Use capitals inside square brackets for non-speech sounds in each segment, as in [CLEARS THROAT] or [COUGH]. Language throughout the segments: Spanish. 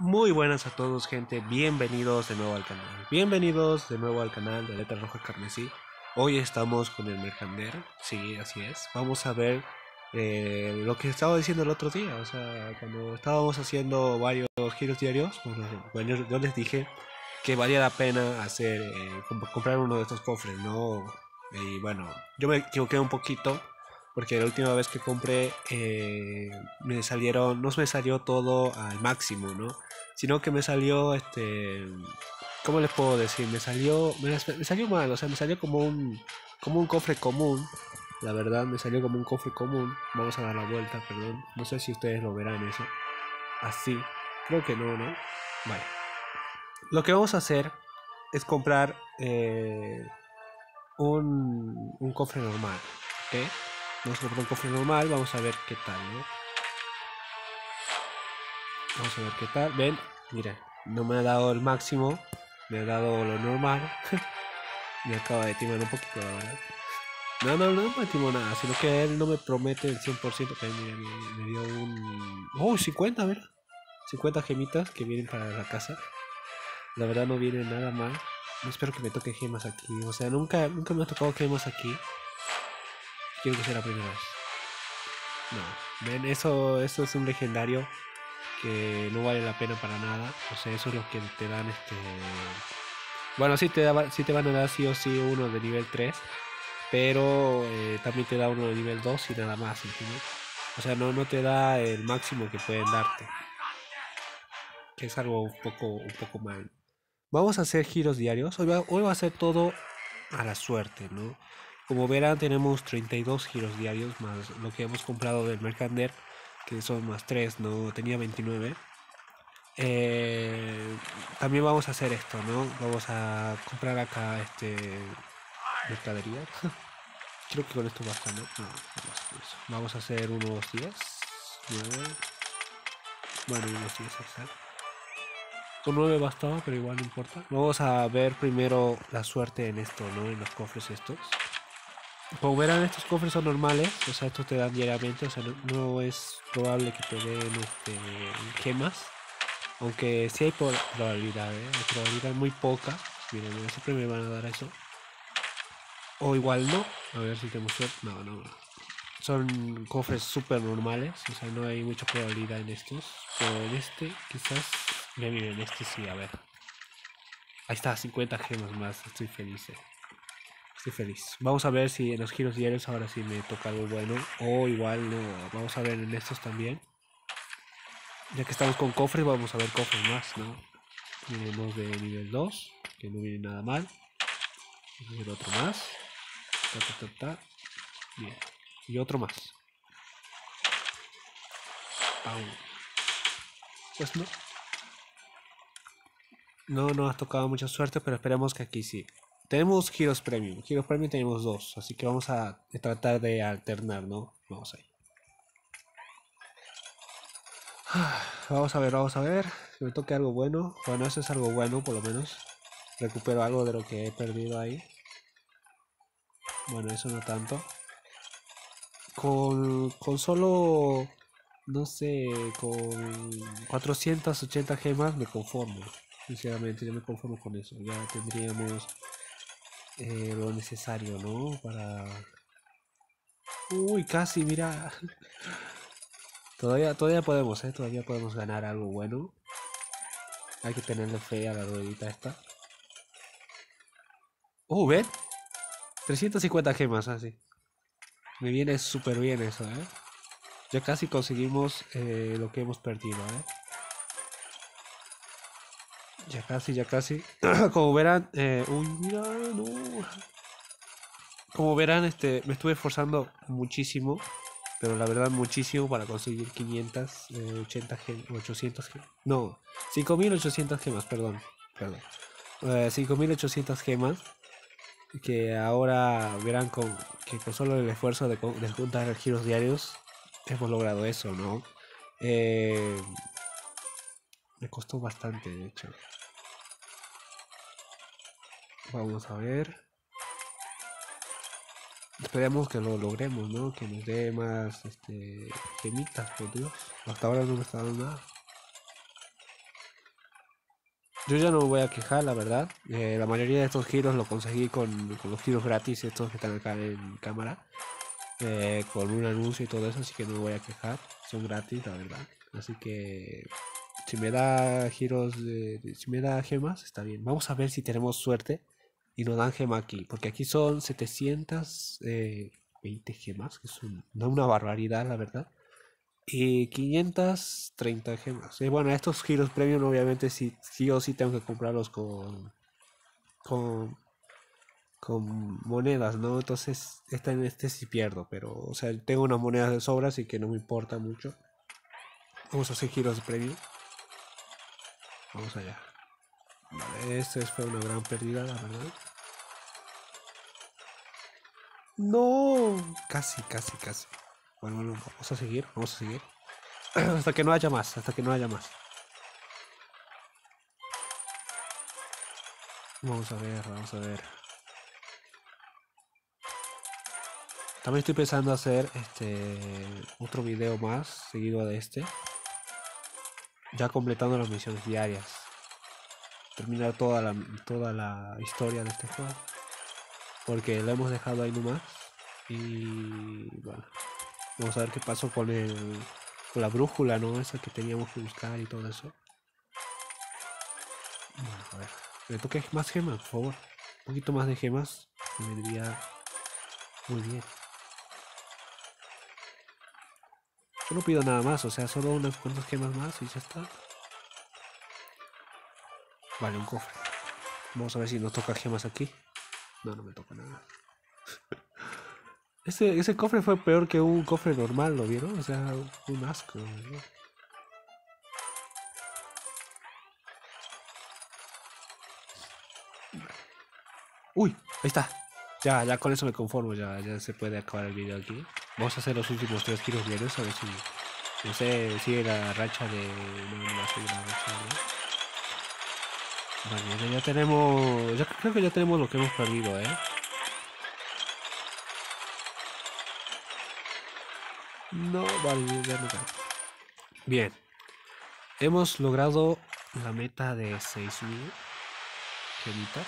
Muy buenas a todos, gente. Bienvenidos de nuevo al canal. Bienvenidos de nuevo al canal de Letra Roja Carmesí. Hoy estamos con el Mercander. Sí, así es. Vamos a ver eh, lo que estaba diciendo el otro día. O sea, cuando estábamos haciendo varios giros diarios, bueno, yo les dije que valía la pena hacer eh, comprar uno de estos cofres, ¿no? Y bueno, yo me equivoqué un poquito porque la última vez que compré eh, me salieron, no me salió todo al máximo, ¿no? Sino que me salió, este, ¿cómo les puedo decir? Me salió, me, salió mal, o sea, me salió como un, como un cofre común. La verdad, me salió como un cofre común. Vamos a dar la vuelta, perdón. No sé si ustedes lo verán eso. Así. Creo que no, ¿no? Vale. Lo que vamos a hacer es comprar eh, un, un cofre normal. ¿Ok? Vamos a un cofre normal, vamos a ver qué tal. Vamos a ver qué tal. Ven, mira, no me ha dado el máximo, me ha dado lo normal. [LAUGHS] me acaba de timar un poquito, la verdad. No, no, no me timó nada, sino que él no me promete el 100%, que me, me, dio un... ¡Oh, 50, mira! 50 gemitas que vienen para la casa. La verdad no viene nada mal. Espero que me toque gemas aquí. O sea, nunca, nunca me ha tocado gemas aquí. Quiero que sea la primera vez. No, ven, eso, eso es un legendario que no vale la pena para nada. O sea, eso es lo que te dan este. Bueno, sí te, da, sí te van a dar sí o sí uno de nivel 3. Pero eh, también te da uno de nivel 2 y nada más, ¿entiendes? O sea, no, no te da el máximo que pueden darte. Que es algo un poco, un poco mal. Vamos a hacer giros diarios. Hoy va, hoy va a ser todo a la suerte, ¿no? Como verán, tenemos 32 giros diarios más lo que hemos comprado del Mercander, que son más 3, no tenía 29. Eh, también vamos a hacer esto, ¿no? Vamos a comprar acá este mercadería. [LAUGHS] Creo que con esto basta, ¿no? no, Vamos a hacer unos 10, 9. Bueno, unos 10 exacto. Con 9 bastaba, pero igual no importa. Vamos a ver primero la suerte en esto, ¿no? En los cofres estos. Como verán, estos cofres son normales, o sea, estos te dan diariamente, o sea, no, es probable que te den este, gemas. Aunque sí hay probabilidad, ¿eh? hay probabilidad muy poca. Miren, siempre me van a dar eso. O igual no. A ver si tenemos suerte. No, no. Son cofres súper normales, o sea, no hay mucha probabilidad en estos. Pero en este, quizás. Miren, este sí, a ver. Ahí está, 50 gemas más, estoy feliz. Eh. Estoy feliz. Vamos a ver si en los giros diarios ahora sí me toca algo bueno. O igual no. Vamos a ver en estos también. Ya que estamos con cofres, vamos a ver cofres más, ¿no? Tenemos de nivel 2, que no viene nada mal. Vamos a ver otro más. Ta, ta, ta, Bien. Y otro más. Pues no. No, no ha tocado mucha suerte, pero esperemos que aquí sí. Tenemos giros premium. Giros premium tenemos dos. Así que vamos a tratar de alternar, ¿no? Vamos ahí. [SIGHS] Vamos a ver, vamos a ver. Si me toque algo bueno. Bueno, eso es algo bueno, por lo menos. Recupero algo de lo que he perdido ahí. Bueno, eso no tanto. Con, con solo, no sé, con 480 gemas me conformo. Sinceramente, yo me conformo con eso. Ya tendríamos eh, lo necesario, ¿no? Para... Uy, casi, mira. [LAUGHS] Todavía, todavía podemos, ¿eh? Todavía podemos ganar algo bueno. Hay que tenerle fe a la ruedita esta. Uh, ¿ven? 350 gemas, así. Me viene súper bien eso, ¿eh? Ya casi conseguimos eh, lo que hemos perdido, ¿eh? Ya casi, ya casi. [CLEARS THROAT] Como verán, eh, uy, mira, no. Como verán, este, me estuve esforzando muchísimo, pero la verdad muchísimo para conseguir 580 gemas, 800 gemas. No, 5800 gemas, perdón, perdón. 5800 eh, gemas que ahora verán con que con solo el esfuerzo de, de juntar giros diarios hemos logrado eso, ¿no? Eh, me costó bastante, de hecho. Vamos a ver. Esperemos que lo logremos, ¿no? Que nos dé más este, gemitas, por Dios. Hasta ahora no me está dando nada. Yo ya no me voy a quejar, la verdad. Eh, la mayoría de estos giros lo conseguí con, con, los giros gratis, estos que están acá en cámara. Eh, con un anuncio y todo eso, así que no me voy a quejar. Son gratis, la verdad. Así que si me da giros, de, si me da gemas, está bien. Vamos a ver si tenemos suerte y dan gema aquí. Porque aquí son 720 eh, gemas, que es una barbaridad, la verdad. Y 530 gemas. Y bueno, estos giros premium obviamente sí, sí o sí tengo que comprarlos con, con, con monedas, ¿no? Entonces, esta en este sí pierdo, pero, o sea, tengo unas monedas de sobra, así que no me importa mucho. Vamos a hacer giros premium. Vamos allá. Vale, esta fue una gran pérdida, la verdad. No, casi, casi, casi. Bueno, bueno, vamos a seguir, vamos a seguir. [CLEARS THROAT] hasta que no haya más, hasta que no haya más. Vamos a ver, vamos a ver. También estoy pensando hacer este otro video más seguido de este. Ya completando las misiones diarias. Terminar toda la toda la historia de este juego. Porque lo hemos dejado ahí nomás. Y bueno. Vamos a ver qué pasó con el. con la brújula, ¿no? Esa que teníamos que buscar y todo eso. Bueno, a ver. Me toque más gemas, por favor. Un poquito más de gemas. Me vendría muy bien. Yo no pido nada más, o sea, solo unas cuantas gemas más y ya está. Vale, un cofre. Vamos a ver si nos toca gemas aquí. No, no me toca nada. [LAUGHS] Ese, ese cofre fue peor que un cofre normal, ¿lo vieron? O sea, un asco. Uy, ahí está. Ya, ya con eso me conformo, ya, ya se puede acabar el video aquí. Vamos a hacer los últimos tres giros diarios a ver si. No sé, sigue la racha de. No, no racha, ¿no? Vale, ya tenemos. Ya creo que ya tenemos lo que hemos perdido, eh. No, vale, ya no Bien. Hemos logrado la meta de 6000 gemitas.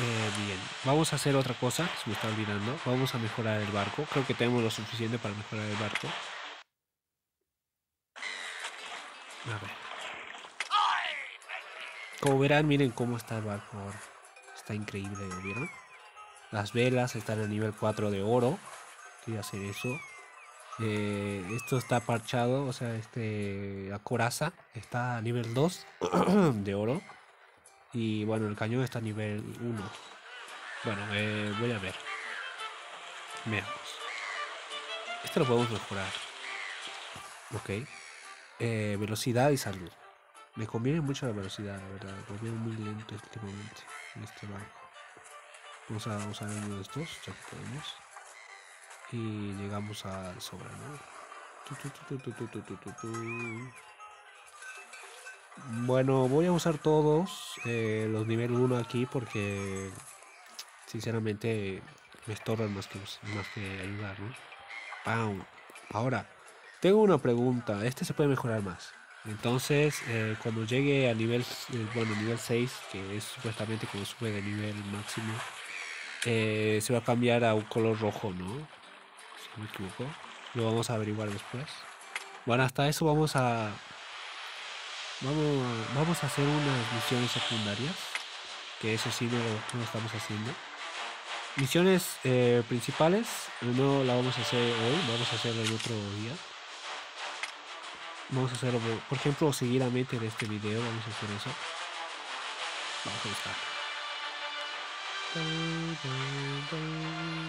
Eh, bien, vamos a hacer otra cosa, se me está olvidando. Vamos a mejorar el barco. Creo que tenemos lo suficiente para mejorar el barco. A ver. Como verán, miren cómo está el barco. Está increíble, ¿vieron? Las velas están a nivel 4 de oro. Quería hacer eso. Eh, esto está parchado, o sea, este la coraza está a nivel 2 [CLEARS THROAT] de oro. Y bueno, el cañón está a nivel 1. Bueno, eh, voy a ver. Veamos. Esto lo podemos mejorar. Ok. Eh, velocidad y salud. Me conviene mucho la velocidad, la verdad. Me conviene muy lento este momento. En este barco. Vamos a usar uno de estos, ya que podemos. Y llegamos al sobra, ¿no? Bueno, voy a usar todos eh, los nivel 1 aquí porque sinceramente me estorban más que, más que ayudar, ¿no? Ahora, tengo una pregunta. Este se puede mejorar más. Entonces, eh, cuando llegue a nivel, eh, bueno, nivel 6, que es supuestamente como sube de nivel máximo, se va a cambiar a un color rojo, ¿no? Si no me equivoco. Lo vamos a averiguar después. Bueno, hasta eso vamos a Vamos, vamos a hacer unas misiones secundarias. Que eso sí no lo, estamos haciendo. Misiones eh, principales no la vamos a hacer hoy, vamos a hacerlo en otro día. Vamos a hacerlo, por ejemplo, seguidamente de este video, vamos a hacer eso. Vamos a buscar.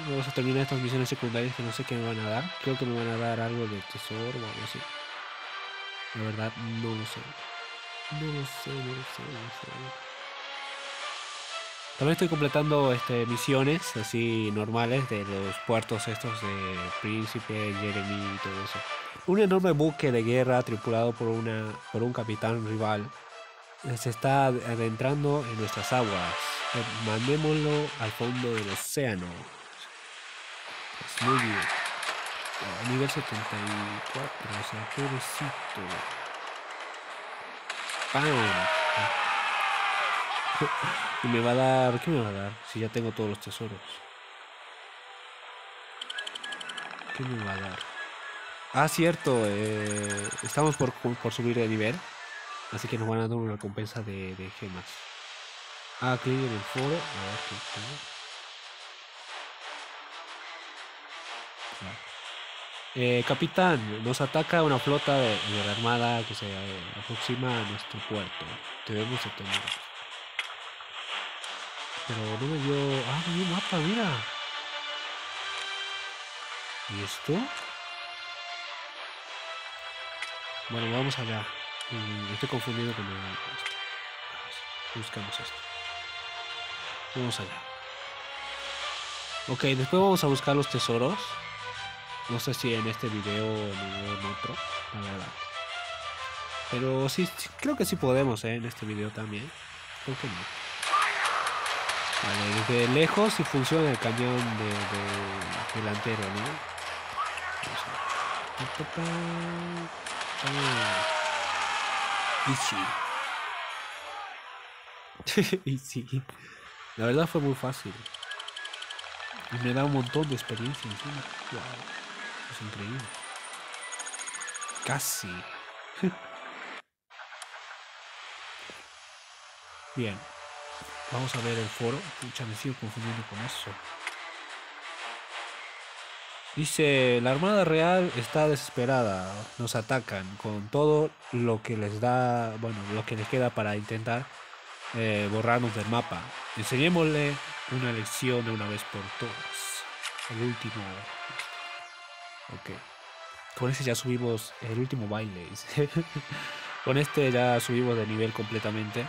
Vamos a terminar estas misiones secundarias que no sé qué me van a dar. Creo que me van a dar algo de tesoro o algo así. La verdad, no lo sé. No lo sé, no lo sé, no sé. También estoy completando este, misiones así normales de los puertos estos de Príncipe, Jeremy y todo eso. Un enorme buque de guerra tripulado por, una, por un capitán rival se está adentrando en nuestras aguas. Eh, mandémoslo al fondo del océano. Pues muy bien. A nivel 74, o sea, pobrecito. ¡Pam! [LAUGHS] y me va a dar... ¿Qué me va a dar? Si ya tengo todos los tesoros. ¿Qué me va a dar? Ah, cierto. Eh, estamos por, subir de nivel. Así que nos van a dar una recompensa de, gemas. Ah, clic en el foro. A ver qué eh, capitán, nos ataca una flota de, la armada que se aproxima a nuestro puerto. Debemos detener. Pero no me dio... Ah, me dio mapa, mira. ¿Y esto? Bueno, vamos allá. Mm, estoy confundido con el... Buscamos esto. Vamos allá. Ok, después vamos a buscar los tesoros. No sé si en este video o en otro, la verdad. Pero sí, creo que sí podemos, ¿eh? En este video también. ¿Por qué no? Vale, desde lejos sí funciona el cañón de, de delantero, ¿no? Y sí. [LAUGHS] La verdad fue muy fácil. Y me da un montón de experiencia encima. Es increíble. Casi. [LAUGHS] Bien. Vamos a ver el foro. Pucha, me sigo confundiendo con eso. Dice, la Armada Real está desesperada, nos atacan con todo lo que les da, bueno, lo que les queda para intentar eh, borrarnos del mapa. Enseñémosle una lección de una vez por todas. El último... Ok. Con este ya subimos el último baile. [LAUGHS] con este ya subimos de nivel completamente.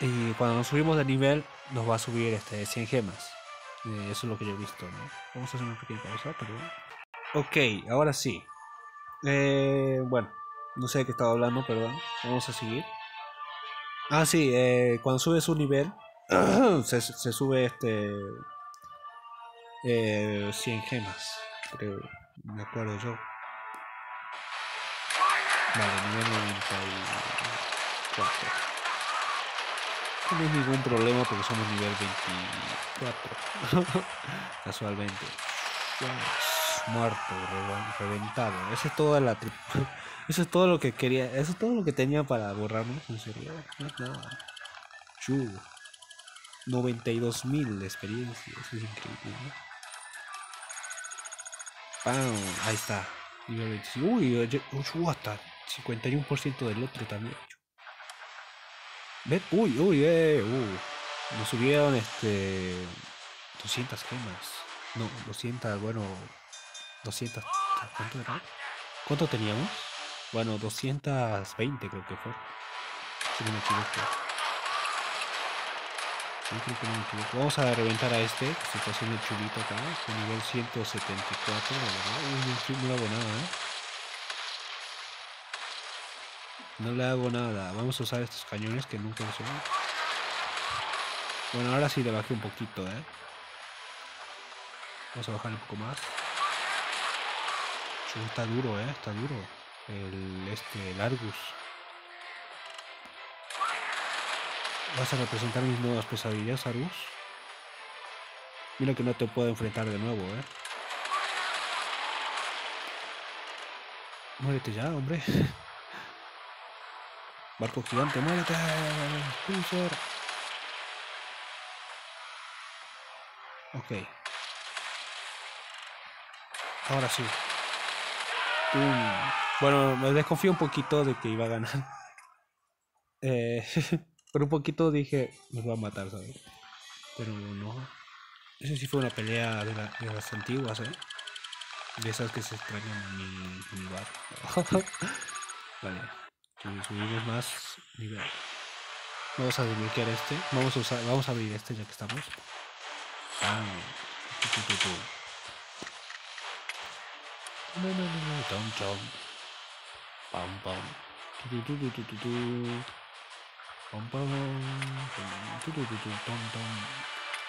Y cuando nos subimos de nivel nos va a subir este 100 gemas. Eh, eso es lo que yo he visto, ¿no? Vamos a hacer una pequeña pausa, perdón. Ok, ahora sí. Eh, bueno, no sé de qué estaba hablando, perdón. Vamos a seguir. Ah, sí, eh, cuando subes un nivel, [CLEARS THROAT] se, se, sube este. Eh, 100 gemas, creo. Me acuerdo yo. Vale, nivel 94. No hay ningún problema porque somos nivel 24. [LAUGHS] Casualmente. Muerto, reventado. Eso es toda la [LAUGHS] Eso es todo lo que quería. Eso es todo lo que tenía para borrarnos, en serio. No es nada. 92.000 de experiencia. Eso es increíble. Ahí está. Nivel 25. Uy, hasta 51% del otro también. Uy, uy, eh, uh. Nos subieron este 200 gemas. No, 200, bueno, 200. ¿Cuánto era? ¿Cuánto teníamos? Bueno, 220 creo que fue. Si no me equivoco. Vamos a reventar a este, situación de chulito acá, este nivel 174, la verdad. Uy, no hago nada, eh. No le hago nada. Vamos a usar estos cañones que nunca uso. Bueno, ahora sí le bajé un poquito, ¿eh? Vamos a bajar un poco más. está duro, ¿eh? Está duro. El, este, el Argus. ¿Vas a representar mis nuevas pesadillas, Argus? Mira que no te puedo enfrentar de nuevo, ¿eh? Muérete ya, hombre. [LAUGHS] Barco gigante, muérete. Pulsar. Ok. Ahora sí. Bueno, me desconfío un poquito de que iba a ganar. [LAUGHS] Eh, [LAUGHS] pero un poquito dije, me va a matar, ¿sabes? Pero no. Esa sí fue una pelea de, las antiguas, ¿eh? De esas que se extrañan mi, mi bar. [LAUGHS] vale subimos más nivel. Vamos a desbloquear este. Vamos a usar, vamos a abrir este ya que estamos. No, no, no, no. Tom. Pam, pam.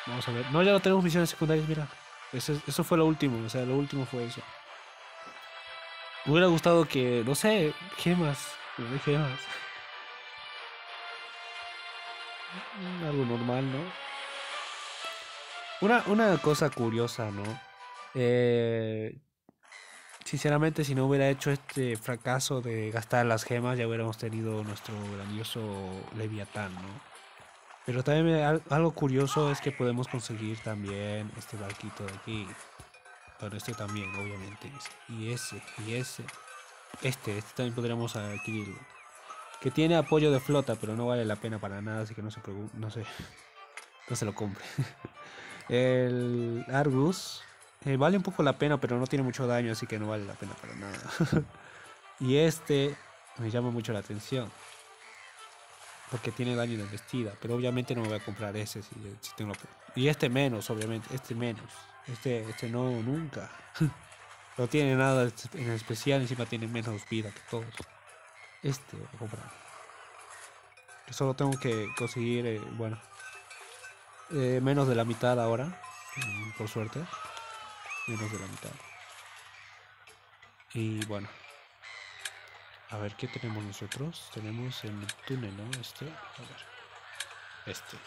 Vamos a ver. No, ya no tenemos misiones secundarias, mira. Eso, eso fue lo último. O sea, lo último fue eso. Me hubiera gustado que, no sé, ¿qué más? No hay gemas. Mm, Algo normal, ¿no? Una, una cosa curiosa, ¿no? Eh, sinceramente, si no hubiera hecho este fracaso de gastar las gemas, ya hubiéramos tenido nuestro grandioso Leviatán, ¿no? Pero también algo curioso es que podemos conseguir también este barquito de aquí. Pero este también, obviamente. Y ese, y ese. Este, este también podríamos adquirirlo. Que tiene apoyo de flota, pero no vale la pena para nada, así que no se no sé. No se lo compre. [LAUGHS] El Argus eh, vale un poco la pena, pero no tiene mucho daño, así que no vale la pena para nada. [LAUGHS] y este me llama mucho la atención. Porque tiene daño de embestida, pero obviamente no me voy a comprar ese si, si tengo la- Y este menos, obviamente, este menos. Este, este no, nunca. [LAUGHS] no tiene nada en especial, encima tiene menos vida que todos. Este voy a comprar. Que Solo tengo que conseguir, eh, bueno, eh, menos de la mitad ahora, mm, por suerte. Menos de la mitad. Y bueno. A ver, ¿qué tenemos nosotros? Tenemos el túnel, ¿no? Este. A ver. Este.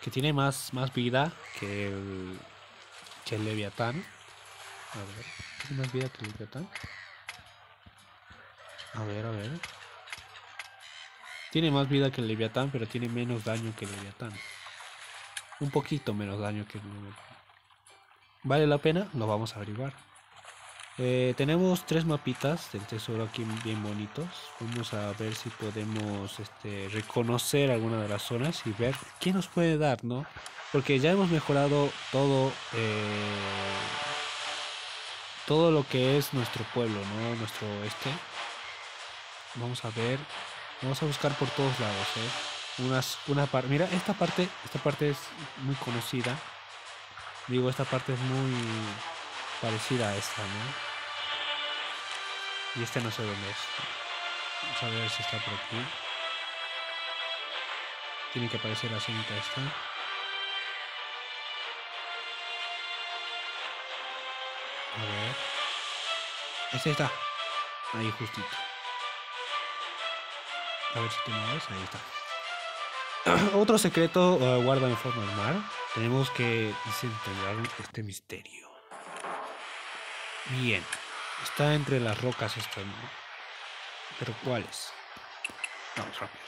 Que tiene más, más vida que el, que el Leviatán. A ver. ¿Tiene más vida que el Leviatán? A ver, a ver. Tiene más vida que el Leviatán, pero tiene menos daño que el Leviatán. Un poquito menos daño que el Leviatán. ¿Vale la pena? Lo vamos a averiguar. Eh, tenemos tres mapitas del tesoro aquí bien bonitos. Vamos a ver si podemos este, reconocer alguna de las zonas y ver qué nos puede dar, ¿no? Porque ya hemos mejorado todo, eh, todo lo que es nuestro pueblo, ¿no? Nuestro este. Vamos a ver, vamos a buscar por todos lados, ¿eh? Unas, una parte, mira, esta parte, esta parte es muy conocida. Digo, esta parte es muy parecida a esta, ¿no? Y este no sé dónde es. Vamos a ver si está por aquí. Tiene que aparecer la cinta esta. A ver. Este está. Ahí justito. A ver si te mueves. Ahí está. [CLEARS THROAT] Otro secreto uh, guarda en forma del mar. Tenemos que desenterrar este misterio. Bien. Está entre las rocas estas, ¿no? Pero ¿cuáles? Vamos rápido.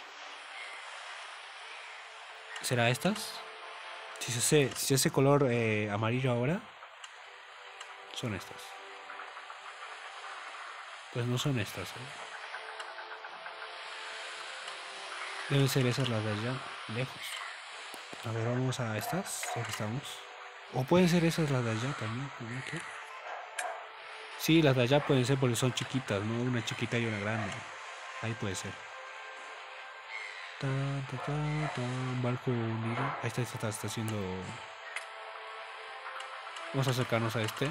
¿Será estas? Si se hace, si color eh, amarillo ahora, son estas. Pues no son estas. ¿eh? Deben ser esas las de allá, lejos. A ver, vamos a estas, ya que estamos. O pueden ser esas las de allá también. Sí, las de allá pueden ser porque son chiquitas, ¿no? Una chiquita y una grande. Ahí puede ser. Ta, ta, ta, ta, un barco unido. Ahí está, está, está haciendo. Vamos a acercarnos a este.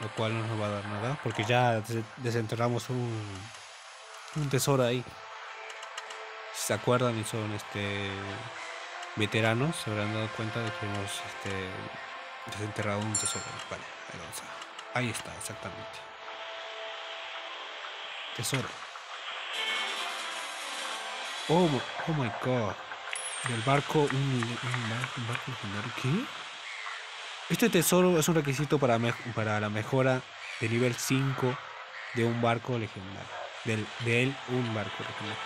Lo cual no nos va a dar nada. Porque ya des- desenterramos un, un tesoro ahí. Si se acuerdan y son este veteranos, se habrán dado cuenta de que hemos este, desenterrado un tesoro. Vale, ahí vamos a. Ahí está, exactamente. Tesoro. Oh, oh my god. Del barco, un, un barco, un barco legendario. ¿Qué? Este tesoro es un requisito para, para la mejora de nivel 5 de un barco legendario. Del, de él, un barco legendario.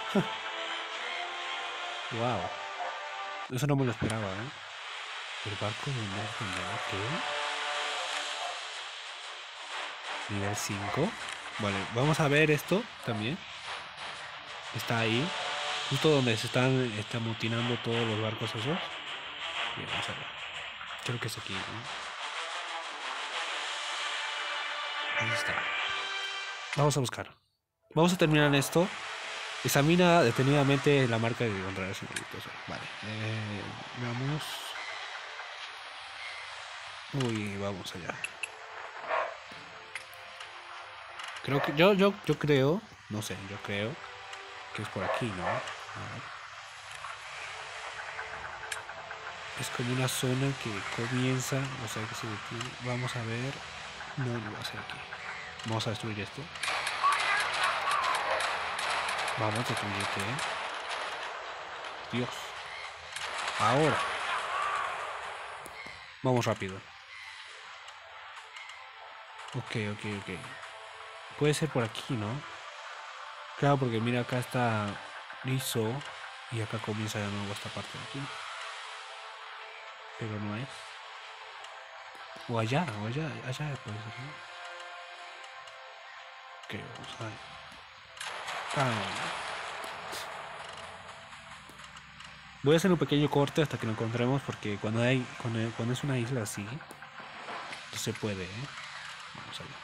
wow. [LAUGHS] Eso no me lo esperaba, ¿eh? El barco de un legendario. ¿Qué? Nivel 5. Vale, vamos a ver esto también. Está ahí. Justo donde se están, están mutinando todos los barcos esos. Bien, vamos a ver. Creo que es aquí, ¿no? Ahí está. Vamos a buscar. Vamos a terminar esto. Examina detenidamente la marca de señoritos. Vale. Eh, vamos. Uy, vamos allá. Creo que yo, yo, yo creo, no sé, yo creo que es por aquí, ¿no? A ver. Es como una zona que comienza, o sea que se detiene. Vamos a ver. No, no va a ser aquí. Vamos a destruir esto. Vamos a destruir este. ¿eh? Dios. Ahora. Vamos rápido. Ok, ok, ok. Puede ser por aquí, ¿no? Claro, porque mira, acá está liso y acá comienza de nuevo esta parte de aquí. Pero no es. O allá, o allá, allá puede ser, ¿no? Vamos a ver. Voy a hacer un pequeño corte hasta que lo encontremos porque cuando hay cuando, cuando es una isla así no se puede, ¿eh? Vamos allá.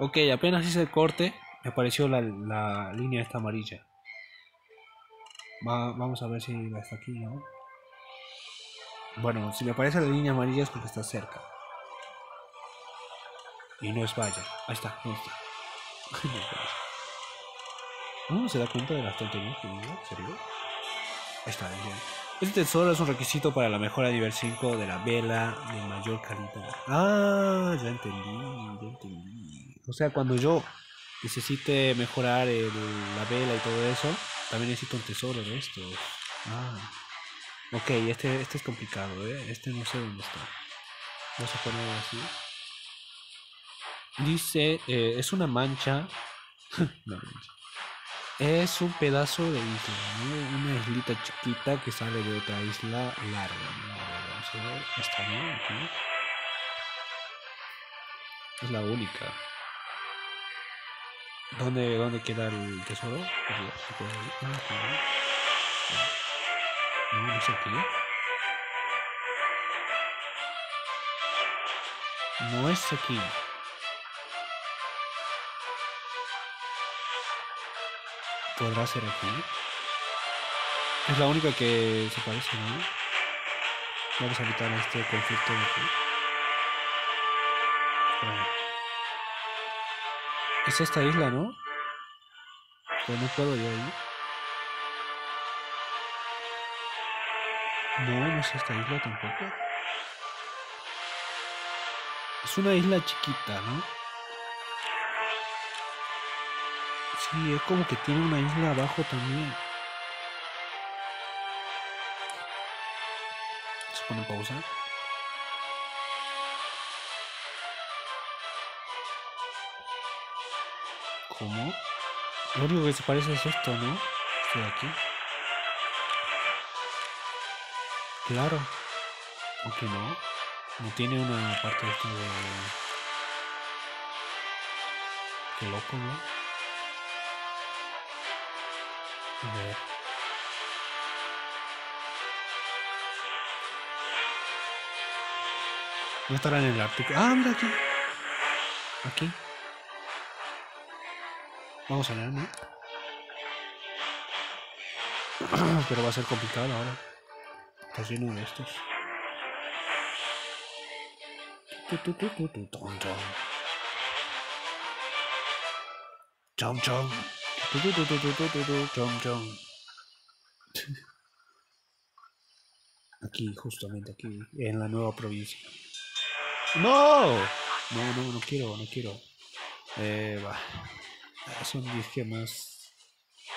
Ok, apenas hice el corte, me apareció la, la línea esta amarilla. Va, vamos a ver si la está aquí, ¿no? Bueno, si me aparece la línea amarilla es porque está cerca. Y no es vaya. Ahí está, ahí está. ¿No [LAUGHS] se da cuenta de las tonterías que digo? ¿Serio? Está bien. Este tesoro es un requisito para la mejora nivel 5 de la vela de mayor calidad. Ah, ya entendí, ya entendí. O sea, cuando yo necesite mejorar la vela y todo eso, también necesito un tesoro de estos. Ah. Ok, este, este es complicado, ¿eh? Este no sé dónde está. Vamos a ponerlo así. Dice, eh, es una mancha. [LAUGHS] no, mancha. Es un pedazo de isla, Una islita chiquita que sale de otra isla larga, Vamos a ver, esta no, aquí. Es la única. ¿Dónde, dónde queda el tesoro? Ah, no, no es aquí. No es aquí. podrá ser aquí. Es la única que se parece, ¿no? Vamos a evitar este conflicto de aquí. Es esta isla, ¿no? Pero no puedo yo ir. No, no es esta isla tampoco. Es una isla chiquita, ¿no? Sí, es como que tiene una isla abajo también. Se pone pausa. ¿Cómo? Lo único que se parece es esto, ¿no? Estoy aquí. Claro. Aunque no. No tiene una parte de esto de... Qué loco, ¿no? A ver. No estará en el Ártico. Ah, mira aquí. Aquí. Vamos a leer, ¿no? [CLEARS THROAT] Pero va a ser complicado ahora. Está lleno de estos. Chom chom. Aquí, justamente aquí, en la nueva provincia. ¡No! No, no, no quiero, no quiero. Eh, va. Ah, son 10 gemas.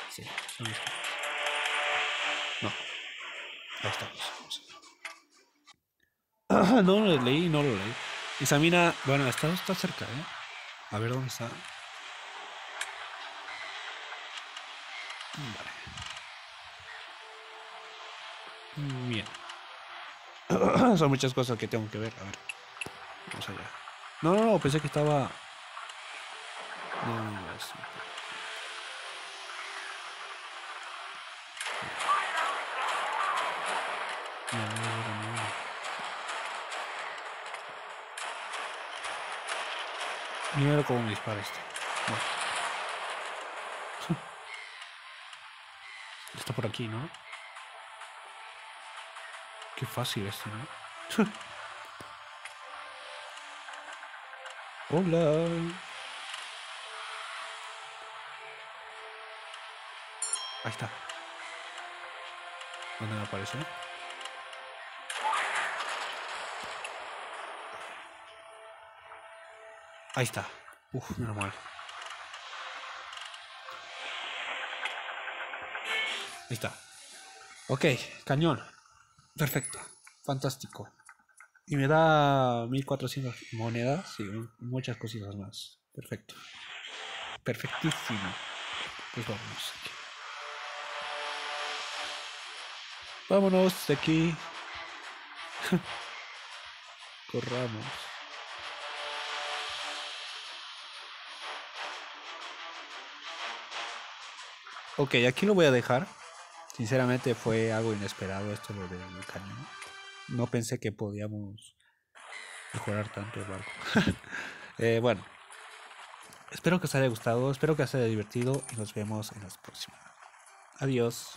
Sí, son 10 gemas. Ah, [CLEARS THROAT] no lo leí, no lo leí. Examina. Bueno, está, está cerca, ¿eh? A ver dónde está. Vale. Bien. [CLEARS THROAT] Son muchas cosas que tengo que ver. A ver. Vamos allá. No, no, no, pensé que estaba. No, no, no, Mira cómo me dispara este. [LAUGHS] Está por aquí, ¿no? Qué fácil esto, ¿no? [LAUGHS] Hola. Ahí está. ¿Dónde me aparece? Ahí está. Uf, normal. Ahí está. Ok, cañón. Perfecto. Fantástico. Y me da 1400 monedas y muchas cositas más. Perfecto. Perfectísimo. Pues vamos. Vámonos de aquí. [LAUGHS] Corramos. Ok, aquí lo voy a dejar. Sinceramente fue algo inesperado esto lo del cañón. No pensé que podíamos mejorar tanto el barco. [LAUGHS] eh, bueno, espero que os haya gustado, espero que os haya divertido y nos vemos en las próximas. Adiós.